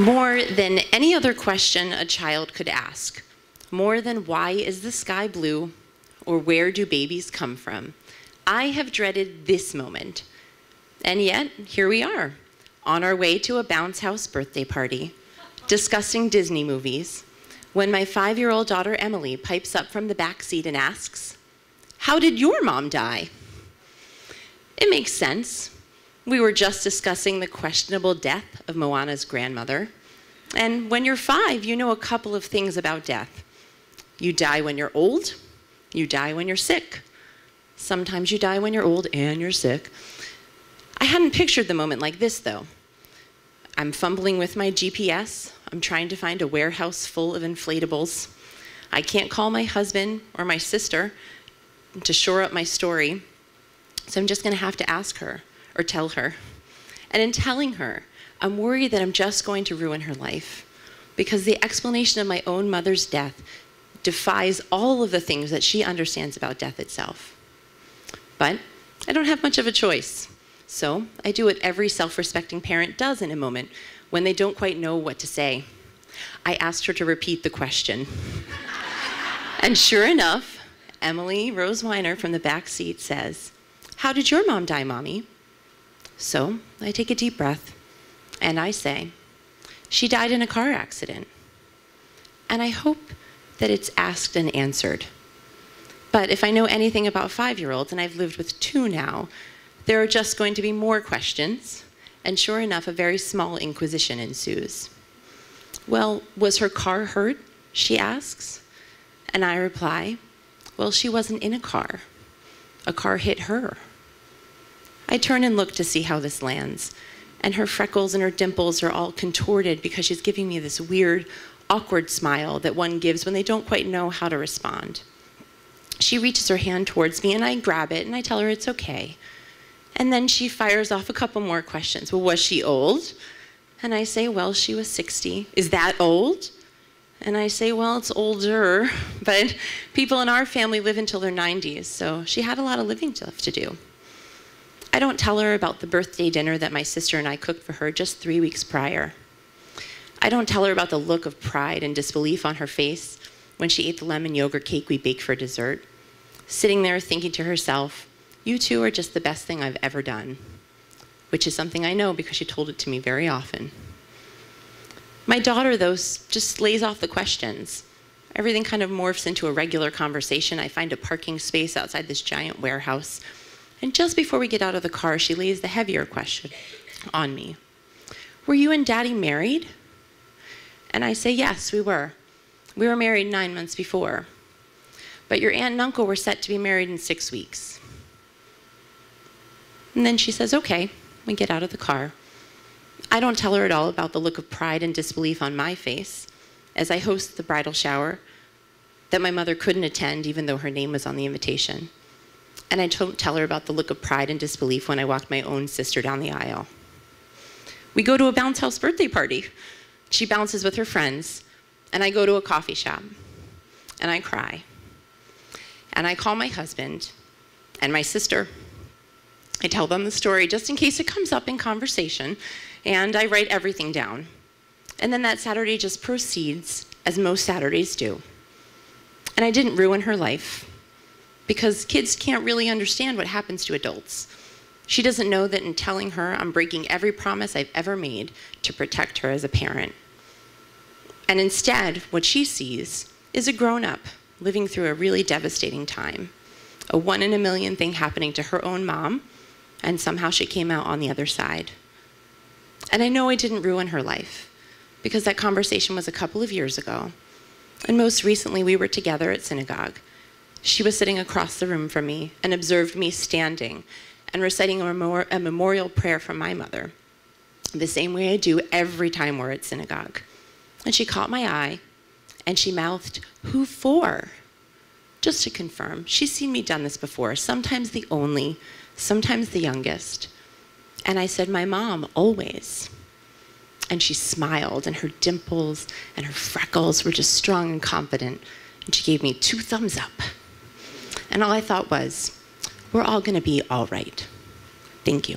More than any other question a child could ask, more than why is the sky blue or where do babies come from, I have dreaded this moment. And yet, here we are, on our way to a bounce house birthday party, discussing Disney movies, when my five year old daughter Emily pipes up from the back seat and asks, How did your mom die? It makes sense. We were just discussing the questionable death of Moana's grandmother. And when you're five, you know a couple of things about death. You die when you're old, you die when you're sick. Sometimes you die when you're old and you're sick. I hadn't pictured the moment like this, though. I'm fumbling with my GPS. I'm trying to find a warehouse full of inflatables. I can't call my husband or my sister to shore up my story. So I'm just going to have to ask her or tell her. And in telling her, I'm worried that I'm just going to ruin her life because the explanation of my own mother's death defies all of the things that she understands about death itself. But I don't have much of a choice. So I do what every self respecting parent does in a moment when they don't quite know what to say. I asked her to repeat the question. and sure enough, Emily Rose Weiner from the back seat says, How did your mom die, Mommy? So I take a deep breath and I say, She died in a car accident. And I hope that it's asked and answered. But if I know anything about five year olds, and I've lived with two now, there are just going to be more questions. And sure enough, a very small inquisition ensues. Well, was her car hurt? She asks. And I reply, Well, she wasn't in a car. A car hit her. I turn and look to see how this lands. And her freckles and her dimples are all contorted because she's giving me this weird, awkward smile that one gives when they don't quite know how to respond. She reaches her hand towards me and I grab it and I tell her it's okay. And then she fires off a couple more questions. Well, was she old? And I say, well, she was 60. Is that old? And I say, well, it's older, but people in our family live until their 90s, so she had a lot of living left to do. I don't tell her about the birthday dinner that my sister and I cooked for her just three weeks prior. I don't tell her about the look of pride and disbelief on her face when she ate the lemon yogurt cake we baked for dessert, sitting there thinking to herself, You two are just the best thing I've ever done, which is something I know because she told it to me very often. My daughter, though, just lays off the questions. Everything kind of morphs into a regular conversation. I find a parking space outside this giant warehouse. And just before we get out of the car, she lays the heavier question on me Were you and daddy married? And I say, Yes, we were. We were married nine months before. But your aunt and uncle were set to be married in six weeks. And then she says, Okay. We get out of the car. I don't tell her at all about the look of pride and disbelief on my face as I host the bridal shower that my mother couldn't attend, even though her name was on the invitation. And I don't tell her about the look of pride and disbelief when I walked my own sister down the aisle. We go to a bounce house birthday party she bounces with her friends, and I go to a coffee shop, and I cry. And I call my husband and my sister. I tell them the story just in case it comes up in conversation, and I write everything down. And then that Saturday just proceeds as most Saturdays do. And I didn't ruin her life because kids can't really understand what happens to adults. She doesn't know that in telling her, I'm breaking every promise I've ever made to protect her as a parent. And instead, what she sees is a grown up living through a really devastating time. A one in a million thing happening to her own mom, and somehow she came out on the other side. And I know I didn't ruin her life, because that conversation was a couple of years ago. And most recently, we were together at synagogue. She was sitting across the room from me and observed me standing and reciting a, a memorial prayer from my mother, the same way I do every time we're at synagogue. And she caught my eye and she mouthed, Who for? Just to confirm, she's seen me done this before, sometimes the only, sometimes the youngest. And I said, My mom, always. And she smiled, and her dimples and her freckles were just strong and confident. And she gave me two thumbs up. And all I thought was, we're all going to be all right. Thank you.